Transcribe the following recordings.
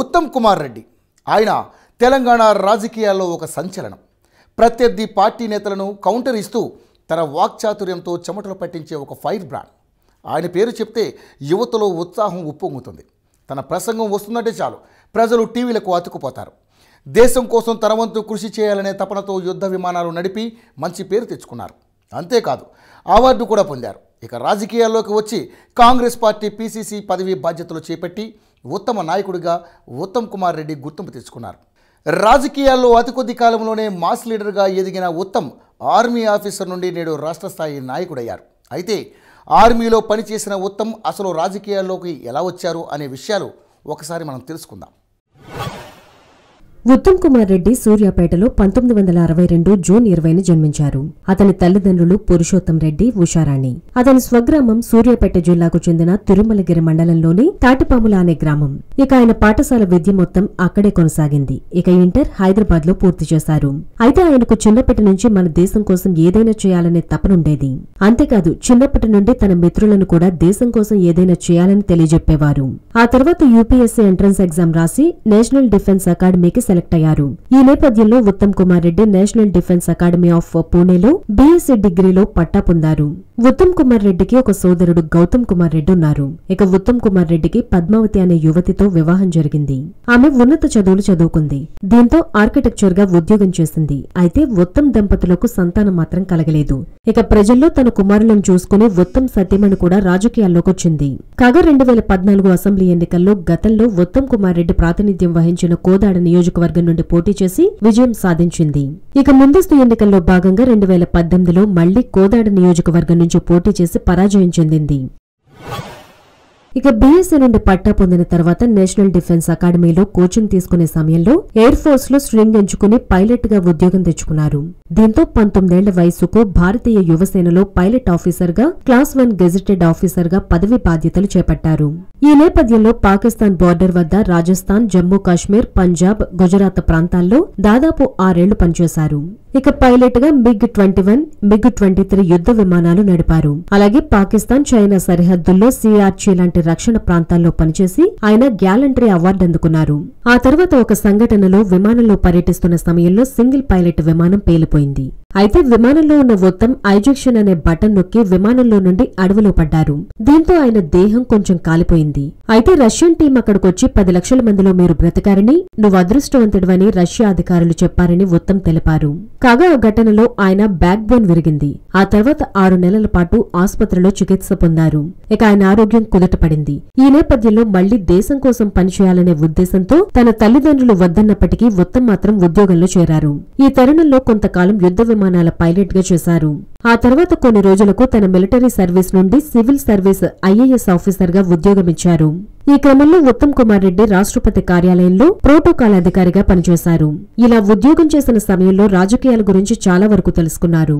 ఉత్తమ్ కుమార్ రెడ్డి. ఆయన తెలంగాణ రాజకీయాల్లో ఒక సంచలనం. ప్రత్యర్థి పార్టీ నేతలను కౌంటర్ ఇస్తూ తన వాక్చాతుర్యంతో చెమటలు పట్టించే ఒక ఫైర్ బ్రాండ్. ఆయన పేరు చెప్తే యువతలో ఉత్సాహం ఉప్పొంగుతుంది. తన ప్రసంగం వస్తుందంటే చాలు. ప్రజలు టీవీలకు అతుకుపోతారు. దేశం కోసం తన వంతు కృషి చేయాలనే తపనతో యుద్ధ విమానాలు నడిపి మంచి పేరు తెచ్చుకున్నారు. అంతేకాదు అవార్డు కూడా పొందారు. ఇక రాజకీయాల్లోకి వచ్చి కాంగ్రెస్ పార్టీ పీసీసీ పదవి బాధ్యతలు చేపట్టి ఉత్తమ నాయకుడిగా ఉత్తమ్ కుమార్ రెడ్డి గుర్తింపు తెచ్చుకున్నారు. రాజకీయాల్లో అతి కొద్ది కాలంలోనే మాస్ లీడర్గా ఎదిగిన ఉత్తమ్ ఆర్మీ ఆఫీసర్ నుండి నేడు రాష్ట్ర స్థాయి నాయకుడయ్యారు. అయితే ఆర్మీలో పనిచేసిన ఉత్తమ్ అసలు రాజకీయాల్లోకి ఎలా వచ్చారు అనే విషయాలు ఒకసారి మనం తెలుసుకుందాం. ఉత్తమ్ కుమార్ రెడ్డి సూర్యాపేటలో పంతొమ్మిది వందల అరవై రెండు జూన్ ఇరవైన జన్మించారు. అతని తల్లిదండ్రులు పురుషోత్తం రెడ్డి ఉషారాణి. అతని స్వగ్రామం సూర్యాపేట జిల్లాకు చెందిన తిరుమలగిరి మండలంలోని తాటిపాముల అనే గ్రామం. ఇక ఆయన పాఠశాల విద్య మొత్తం అక్కడే కొనసాగింది. ఇక ఇంటర్ హైదరాబాద్లో పూర్తి చేశారు. అయితే ఆయనకు చిన్నప్పటి నుంచి మన దేశం కోసం ఏదైనా చేయాలనే తపనుండేది అంతేకాదు చిన్నప్పటి నుండి తన మిత్రులను కూడా దేశం కోసం ఏదైనా చేయాలని తెలియజెప్పేవారు. ఆ తర్వాత యూపీఎస్సీ ఎంట్రన్స్ ఎగ్జామ్ రాసి నేషనల్ డిఫెన్స్ అకాడమీకి సెలెక్ట్ అయ్యారు. ఈ నేపథ్యంలో Uttam Kumar Reddy national defence academy of పూణేలో బీఎస్సీ డిగ్రీలో పట్టా పొందారు. ఉత్తమ్ కుమార్ రెడ్డికి ఒక సోదరుడు గౌతమ్ కుమార్ రెడ్డి ఉన్నారు. ఇక ఉత్తమ్ కుమార్ రెడ్డికి పద్మావతి అనే యువతితో వివాహం జరిగింది. ఆమె ఉన్నత చదువులు చదువుకుంది. దీంతో ఆర్కిటెక్చర్గా ఉద్యోగం చేసింది. అయితే ఉత్తమ్ దంపతులకు సంతానం మాత్రం కలగలేదు. ఇక ప్రజల్లో తన కుమారులను చూసుకుని ఉత్తమ్ సత్యమణి కూడా రాజకీయాల్లోకి వచ్చింది. కాగా రెండు వేల పద్నాలుగు అసెంబ్లీ ఎన్నికల్లో గతంలో ఉత్తమ్ కుమార్ రెడ్డి ప్రాతినిధ్యం వహించిన కోదాడ నియోజకవర్గం నుండి పోటీ చేసి విజయం సాధించింది. ఇక ముందస్తు ఎన్నికల్లో భాగంగా రెండు వేల పద్దెనిమిదిలో మళ్ళీ కోదాడ నియోజకవర్గం నుంచి పోటీ చేసి పరాజయం చెందింది. ఇక బీఎస్సీ నుండి పట్టా పొందిన తర్వాత నేషనల్ డిఫెన్స్ అకాడమీలో కోచింగ్ తీసుకునే సమయంలో ఎయిర్ ఫోర్స్లో స్ట్రింగ్ ఎంచుకుని పైలట్గా ఉద్యోగం తెచ్చుకున్నారు. దీంతో పంతొమ్మిదేళ్ళ వయసుకు భారతీయ యువసేనలో పైలట్ ఆఫీసర్గా క్లాస్ వన్ గెజిటెడ్ ఆఫీసర్గా పదవి బాధ్యతలు చేపట్టారు. ఈ నేపథ్యంలో పాకిస్తాన్ బోర్డర్ వద్ద రాజస్థాన్ జమ్మూ కాశ్మీర్ పంజాబ్ గుజరాత్ ప్రాంతాల్లో దాదాపు ఆరేళ్ళు పనిచేశారు. ఇక పైలట్గా MiG twenty one MiG twenty three యుద్ధ విమానాలు నడిపారు. అలాగే పాకిస్తాన్ చైనా సరిహద్దుల్లో సిఆర్చి లాంటి రక్షణ ప్రాంతాల్లో పనిచేసి ఆయన గ్యాలంటరీ అవార్డు అందుకున్నారు. ఆ తర్వాత ఒక సంఘటనలో విమానంలో పర్యటిస్తున్న సమయంలో సింగిల్ పైలట్ విమానం పేలిపోయింది. అయితే విమానంలో ఉన్న ఉత్తమ్ ఐజెక్షన్ అనే బటన్ నొక్కి విమానంలో నుండి అడవిలో పడ్డారు. దీంతో ఆయన దేహం కొంచెం కాలిపోయింది. అయితే రష్యన్ టీం అక్కడికొచ్చి పది లక్షల మందిలో మీరు బ్రతకారని నువ్వు అదృష్టవంతుడివని రష్యా అధికారులు చెప్పారని ఉత్తమ్ తెలిపారు. కాగా ఆ ఘటనలో ఆయన బ్యాక్ బోన్ విరిగింది. ఆ తర్వాత ఆరు నెలల పాటు ఆసుపత్రిలో చికిత్స పొందారు. ఇక ఆయన ఆరోగ్యం కుదటపడింది. ఈ నేపథ్యంలో మళ్ళీ దేశం కోసం పనిచేయాలనే ఉద్దేశంతో తన తల్లిదండ్రులు వద్దన్నప్పటికీ ఉత్తమ్ మాత్రం ఉద్యోగంలో చేరారు. ఈ తరుణంలో కొంతకాలం యుద్ధ విమానాల పైలట్గా చేశారు. ఆ తర్వాత కొన్ని రోజులకు తన మిలిటరీ సర్వీస్ నుండి సివిల్ సర్వీస్ ఐఏఎస్ ఆఫీసర్గా ఉద్యోగమిచ్చారు. ఈ క్రమంలో ఉత్తమ్ కుమార్ రెడ్డి రాష్ట్రపతి కార్యాలయంలో ప్రోటోకాల్ అధికారిగా పనిచేశారు. ఇలా ఉద్యోగం చేసిన సమయంలో రాజకీయాల గురించి చాలా వరకు తెలుసుకున్నారు.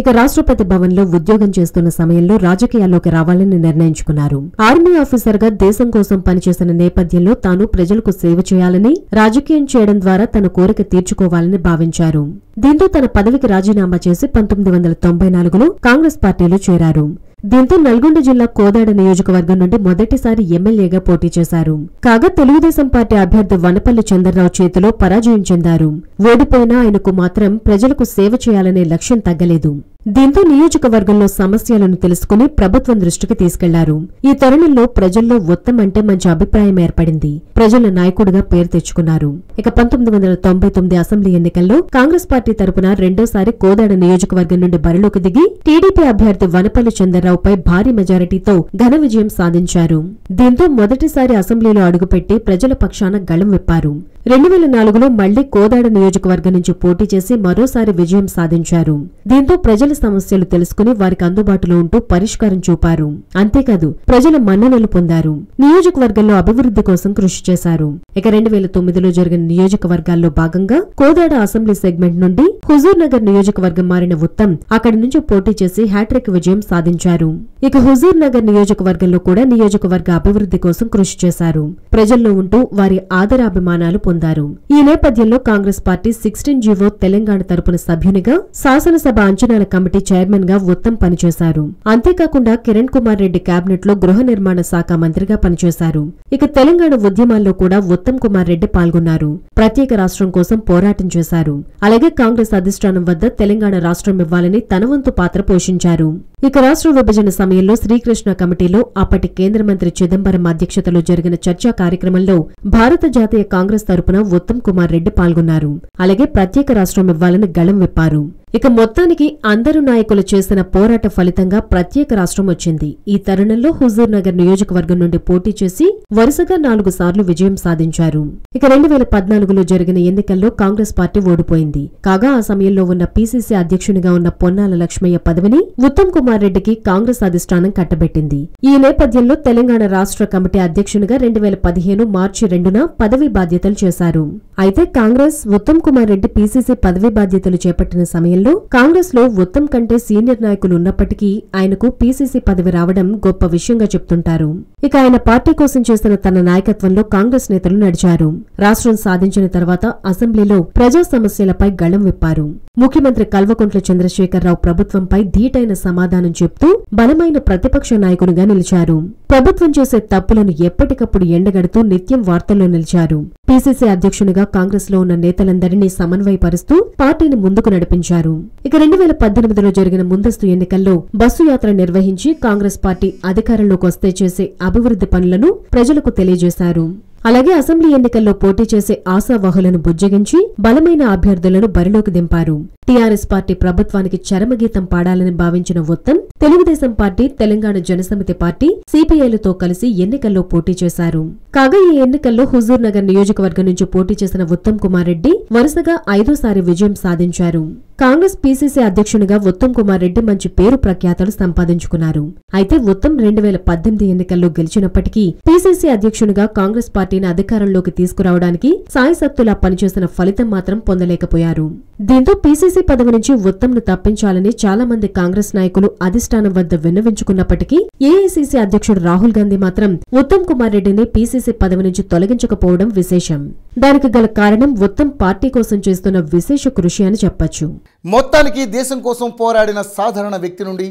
ఇక రాష్ట్రపతి భవన్లో ఉద్యోగం చేస్తున్న సమయంలో రాజకీయాల్లోకి రావాలని నిర్ణయించుకున్నారు. ఆర్మీ ఆఫీసర్గా దేశం కోసం పనిచేసిన నేపథ్యంలో తాను ప్రజలకు సేవ చేయాలని రాజకీయం చేయడం ద్వారా తన కోరిక తీర్చుకోవాలని భావించారు. దీంతో తన పదవికి రాజీనామా చేసి పంతొమ్మిది వందల తొంభై నాలుగులో కాంగ్రెస్ పార్టీలో చేరారు. దీంతో నల్గొండ జిల్లా కోదాడ నియోజకవర్గం నుండి మొదటిసారి ఎమ్మెల్యేగా పోటీ చేశారు. కాగా తెలుగుదేశం పార్టీ అభ్యర్థి వనపల్లి చంద్రరావు చేతిలో పరాజయం చెందారు. ఓడిపోయినా ఆయనకు మాత్రం ప్రజలకు సేవ చేయాలనే లక్ష్యం తగ్గలేదు. దీంతో నియోజకవర్గంలో సమస్యలను తెలుసుకుని ప్రభుత్వం దృష్టికి తీసుకెళ్ళారు. ఈ తరుణంలో ప్రజల్లో ఉత్తమ్ అంటే మంచి అభిప్రాయం ఏర్పడింది. ప్రజల నాయకుడిగా పేరు తెచ్చుకున్నారు. ఇక పంతొమ్మిది వందల తొంభై తొమ్మిది అసెంబ్లీ ఎన్నికల్లో కాంగ్రెస్ పార్టీ తరపున రెండోసారి కోదాడ నియోజకవర్గం నుండి బరిలోకి దిగి టీడీపీ అభ్యర్థి వనపల్లి చంద్రరావుపై భారీ మెజారిటీతో ఘన విజయం సాధించారు. దీంతో మొదటిసారి అసెంబ్లీలో అడుగుపెట్టి ప్రజల పక్షాన గళం విప్పారు. రెండు వేల నాలుగులో మళ్ళీ కోదాడ నియోజకవర్గం నుంచి పోటీ చేసి మరోసారి విజయం సాధించారు. దీంతో ప్రజల ప్రజల సమస్యలు తెలుసుకుని వారికి అందుబాటులో ఉంటూ పరిష్కారం చూపారు. అంతేకాదు ప్రజల మన్ననలు పొందారు. నియోజకవర్గంలో అభివృద్ధి కోసం కృషి చేశారు. ఇక రెండు వేల తొమ్మిదిలో జరిగిన నియోజకవర్గాల్లో భాగంగా కోదాడ అసెంబ్లీ సెగ్మెంట్ నుండి హుజూర్ నగర్ నియోజకవర్గం మారిన ఉత్తమ్ అక్కడి నుంచి పోటీ చేసి హ్యాట్రిక్ విజయం సాధించారు. ఇక హుజూర్ నగర్ నియోజకవర్గంలో కూడా నియోజకవర్గ అభివృద్ధి కోసం కృషి చేశారు. ప్రజల్లో ఉంటూ వారి ఆదరాభిమానాలు పొందారు. పొందారు ఈ నేపథ్యంలో కాంగ్రెస్ పార్టీ సిక్స్టీన్ జీవో తెలంగాణ తరపున సభ్యునిగా శాసనసభ అంచనాల కమిటీ చైర్మన్గా ఉత్తమ్ పనిచేశారు. అంతేకాకుండా కిరణ్ కుమార్ రెడ్డి కేబినెట్లో గృహ నిర్మాణ శాఖ మంత్రిగా పనిచేశారు. ఇక తెలంగాణ ఉద్యమాల్లో కూడా ఉత్తమ్ కుమార్ రెడ్డి పాల్గొన్నారు. ప్రత్యేక రాష్ట్రం కోసం పోరాటం చేశారు. అలాగే కాంగ్రెస్ అధిష్టానం వద్ద తెలంగాణ రాష్ట్రం ఇవ్వాలని తనవంతు పాత్ర పోషించారు. ఇక రాష్ట్ర విభజన సమయంలో శ్రీకృష్ణ కమిటీలో అప్పటి కేంద్ర మంత్రి చిదంబరం అధ్యక్షతలో జరిగిన చర్చా కార్యక్రమంలో భారత జాతీయ కాంగ్రెస్ తరపున ఉత్తమ్ కుమార్ రెడ్డి పాల్గొన్నారు. అలాగే ప్రత్యేక రాష్ట్రం ఇవ్వాలని గళం విప్పారు. ఇక మొత్తానికి అందరు నాయకులు చేసిన పోరాట ఫలితంగా ప్రత్యేక రాష్ట్రం వచ్చింది. ఈ తరుణంలో హుజూర్ నగర్ నియోజకవర్గం నుండి పోటీ చేసి వరుసగా నాలుగు సార్లు విజయం సాధించారు. ఇక రెండు వేల పద్నాలుగులో జరిగిన ఎన్నికల్లో కాంగ్రెస్ పార్టీ ఓడిపోయింది. కాగా ఆ సమయంలో ఉన్న పీసీసీ అధ్యక్షునిగా ఉన్న పొన్నాల లక్ష్మయ్య పదవిని ఉత్తమ్ కుమార్ రెడ్డికి కాంగ్రెస్ అధిష్టానం కట్టబెట్టింది. ఈ నేపథ్యంలో తెలంగాణ రాష్ట్ర కమిటీ అధ్యక్షునిగా రెండు వేల పదిహేను మార్చి రెండున పదవి బాధ్యతలు చేశారు. అయితే కాంగ్రెస్ ఉత్తమ్ కుమార్ రెడ్డి పీసీసీ పదవీ బాధ్యతలు చేపట్టిన సమయంలో కాంగ్రెస్లో ఉత్తమ్ కంటే సీనియర్ నాయకులు ఉన్నప్పటికీ ఆయనకు పీసీసీ పదవి రావడం గొప్ప విషయంగా చెప్తుంటారు. ఇక ఆయన పార్టీ కోసం చేసిన తన నాయకత్వంలో కాంగ్రెస్ నేతలు నడిచారు. రాష్ట్రం సాధించిన తర్వాత అసెంబ్లీలో ప్రజా సమస్యలపై గళం విప్పారు. ముఖ్యమంత్రి కల్వకుంట్ల చంద్రశేఖరరావు ప్రభుత్వంపై ధీటైన సమాధానం చెప్తూ బలమైన ప్రతిపక్ష నాయకునిగా నిలిచారు. ప్రభుత్వం చేసే తప్పులను ఎప్పటికప్పుడు ఎండగడుతూ నిత్యం వార్తల్లో నిలిచారు. పీసీసీ అధ్యక్షునిగా కాంగ్రెస్లో ఉన్న నేతలందరినీ సమన్వయపరుస్తూ పార్టీని ముందుకు నడిపించారు. ఇక రెండు వేల పద్దెనిమిదిలో జరిగిన ముందస్తు ఎన్నికల్లో బస్సు యాత్ర నిర్వహించి కాంగ్రెస్ పార్టీ అధికారంలోకి వస్తే చేసే అభివృద్ధి పనులను ప్రజలకు తెలియజేశారు. అలాగే అసెంబ్లీ ఎన్నికల్లో పోటీ చేసే ఆశావాహులను బుజ్జగించి బలమైన అభ్యర్థులను బరిలోకి దింపారు. టీఆర్ఎస్ పార్టీ ప్రభుత్వానికి చరమగీతం పాడాలని భావించిన ఉత్తమ్ తెలుగుదేశం పార్టీ తెలంగాణ జనసమితి పార్టీ సిపిఐలతో కలిసి ఎన్నికల్లో పోటీ చేశారు. కాగా ఈ ఎన్నికల్లో హుజూర్ నగర్ నియోజకవర్గం నుంచి పోటీ చేసిన ఉత్తమ్ కుమార్ రెడ్డి వరుసగా ఐదోసారి విజయం సాధించారు. కాంగ్రెస్ పీసీసీ అధ్యక్షునిగా ఉత్తమ్ కుమార్ రెడ్డి మంచి పేరు ప్రఖ్యాతలు సంపాదించుకున్నారు. అయితే ఉత్తమ్ రెండు వేల పద్దెనిమిది ఎన్నికల్లో గెలిచినప్పటికీ పీసీసీ అధ్యక్షునిగా కాంగ్రెస్ పార్టీని అధికారంలోకి తీసుకురావడానికి సాయశక్తులా పనిచేసిన ఫలితం మాత్రం పొందలేకపోయారు. దీంతో పీసీసీ పదవి నుంచి ఉత్తమ్ను తప్పించాలని చాలా మంది కాంగ్రెస్ నాయకులు అధిష్టానం వద్ద విన్నవించుకున్నప్పటికీ ఏఐసీసీ అధ్యక్షుడు రాహుల్ గాంధీ మాత్రం ఉత్తమ్ కుమార్ రెడ్డిని పీసీసీ పదవి నుంచి తొలగించకపోవడం విశేషం. దానికి గల కారణం మొత్తం పార్టీ కోసం చేస్తున్న విశేష కృషి అని చెప్పచ్చు. మొత్తానికి దేశం కోసం పోరాడిన సాధారణ వ్యక్తి నుండి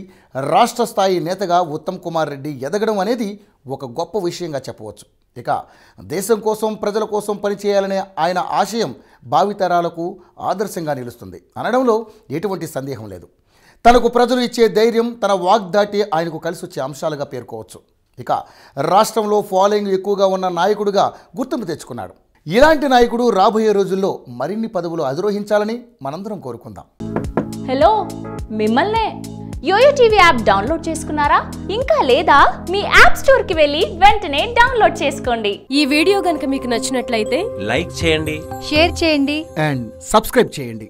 రాష్ట్ర స్థాయి నేతగా ఉత్తమ్ కుమార్ రెడ్డి ఎదగడం అనేది ఒక గొప్ప విషయంగా చెప్పవచ్చు. ఇక దేశం కోసం ప్రజల కోసం పనిచేయాలనే ఆయన ఆశయం భావితరాలకు ఆదర్శంగా నిలుస్తుంది. అనడంలో ఎటువంటి సందేహం లేదు. తనకు ప్రజలు ఇచ్చే ధైర్యం తన వాగ్దాటి ఆయనకు కలిసి వచ్చే అంశాలుగా పేర్కోవచ్చు. ఇక రాష్ట్రంలో ఫాలోయింగ్ ఎక్కువగా ఉన్న నాయకుడిగా గుర్తింపు తెచ్చుకున్నాడు. ఇలాంటి నాయకుడు రాబోయే రోజుల్లో మరిన్ని పదవులు అధిరోహించాలని మనందరం కోరుకుందాం. హలో మిమ్మల్నే యోయో టీవీ యాప్ డౌన్లోడ్ చేసుకున్నారా? ఇంకా లేదా మీ యాప్ స్టోర్కి వెళ్ళి వెంటనే డౌన్లోడ్ చేసుకోండి. ఈ వీడియో గనుక మీకు నచ్చినట్లయితే లైక్ చేయండి. షేర్ చేయండి. అండ్ సబ్స్క్రైబ్ చేయండి.